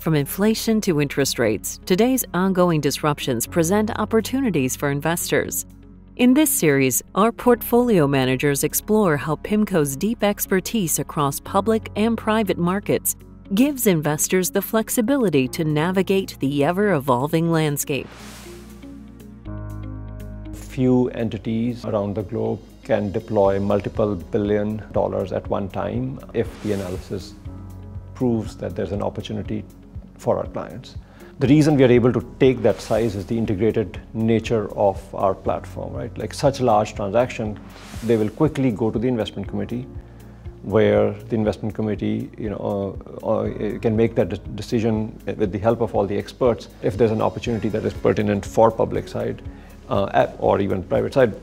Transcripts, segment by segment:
From inflation to interest rates, today's ongoing disruptions present opportunities for investors. In this series, our portfolio managers explore how PIMCO's deep expertise across public and private markets gives investors the flexibility to navigate the ever evolving landscape. Few entities around the globe can deploy multiple billion dollars at one time if the analysis proves that there's an opportunity for our clients. The reason we are able to take that size is the integrated nature of our platform, right? Like such a large transaction, they will quickly go to the investment committee where the investment committee you know, uh, uh, can make that decision with the help of all the experts if there's an opportunity that is pertinent for public side uh, or even private side.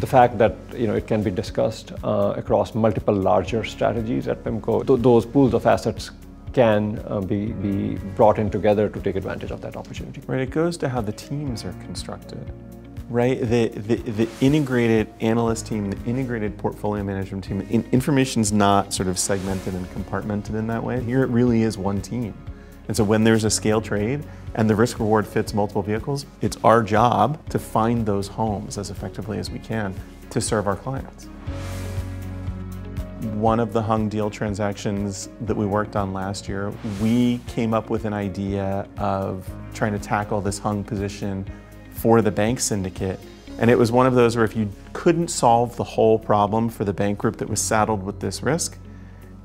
The fact that you know, it can be discussed uh, across multiple larger strategies at PIMCO, th those pools of assets can uh, be, be brought in together to take advantage of that opportunity. Right, it goes to how the teams are constructed right? The, the, the, integrated analyst team, the integrated portfolio management team, in, information's not sort of segmented and compartmented in that way. Here it really is one team. And so when there's a scale trade and the risk reward fits multiple vehicles, it's our job to find those homes as effectively as we can to serve our clients. One of the hung deal transactions that we worked on last year, we came up with an idea of trying to tackle this hung position for the bank syndicate. And it was one of those where if you couldn't solve the whole problem for the bank group that was saddled with this risk,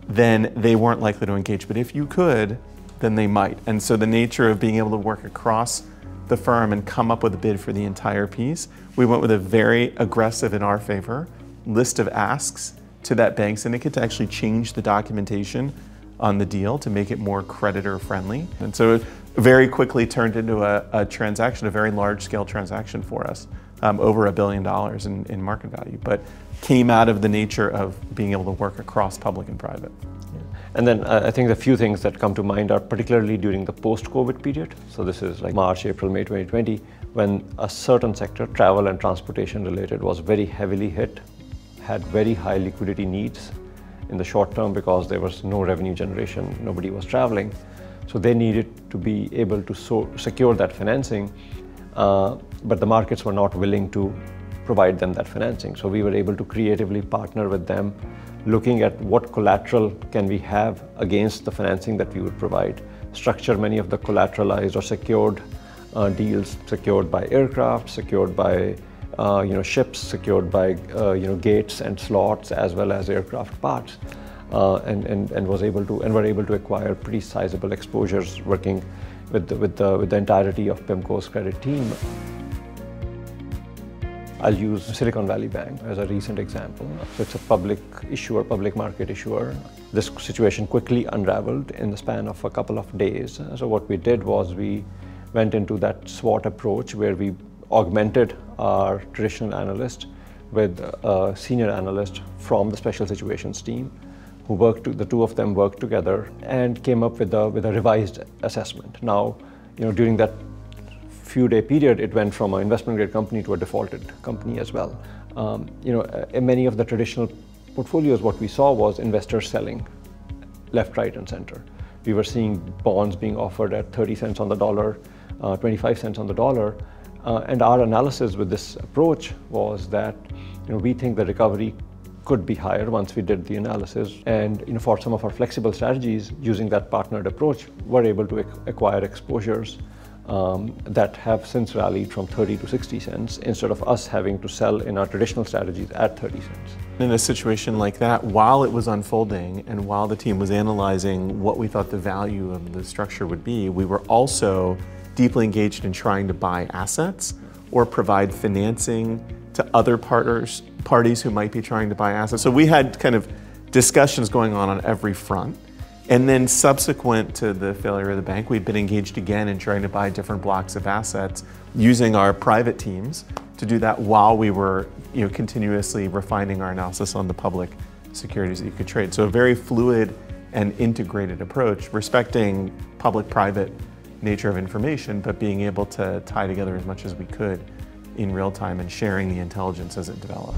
then they weren't likely to engage. But if you could, then they might. And so the nature of being able to work across the firm and come up with a bid for the entire piece, we went with a very aggressive in our favor list of asks to that bank syndicate to actually change the documentation on the deal to make it more creditor friendly. And so it very quickly turned into a, a transaction, a very large scale transaction for us, um, over a billion dollars in, in, market value, but came out of the nature of being able to work across public and private. And then uh, I think the few things that come to mind are particularly during the post-COVID period. So this is like March, April, May 2020, when a certain sector, travel and transportation related, was very heavily hit, had very high liquidity needs in the short term because there was no revenue generation, nobody was traveling. So they needed to be able to so secure that financing, uh, but the markets were not willing to provide them that financing. So we were able to creatively partner with them, looking at what collateral can we have against the financing that we would provide, structure many of the collateralized or secured uh, deals, secured by aircraft, secured by uh, you know, ships, secured by uh, you know, gates and slots, as well as aircraft parts uh, and, and, and was able to and were able to acquire pretty sizable exposures working with the, with the, with the entirety of PIMCO's credit team. I'll use Silicon Valley Bank as a recent example. So it's a public issuer, public market issuer. This situation quickly unraveled in the span of a couple of days. So what we did was we went into that SWAT approach where we augmented our traditional analyst with a senior analyst from the special situations team who worked, to, the two of them worked together and came up with a, with a revised assessment. Now, you know, during that few day period, it went from an investment grade company to a defaulted company as well. Um, you know, in many of the traditional portfolios, what we saw was investors selling left, right, and center. We were seeing bonds being offered at 30 cents on the dollar, uh, 25 cents on the dollar. Uh, and our analysis with this approach was that you know, we think the recovery could be higher once we did the analysis. And you know, for some of our flexible strategies, using that partnered approach, we're able to acquire exposures um, that have since rallied from 30 to 60 cents instead of us having to sell in our traditional strategies at 30 cents. In a situation like that, while it was unfolding and while the team was analyzing what we thought the value of the structure would be, we were also deeply engaged in trying to buy assets or provide financing to other partners, parties who might be trying to buy assets. So we had kind of discussions going on on every front. And then subsequent to the failure of the bank, we'd been engaged again in trying to buy different blocks of assets using our private teams to do that while we were you know, continuously refining our analysis on the public securities that you could trade. So a very fluid and integrated approach, respecting public-private nature of information, but being able to tie together as much as we could in real time and sharing the intelligence as it developed.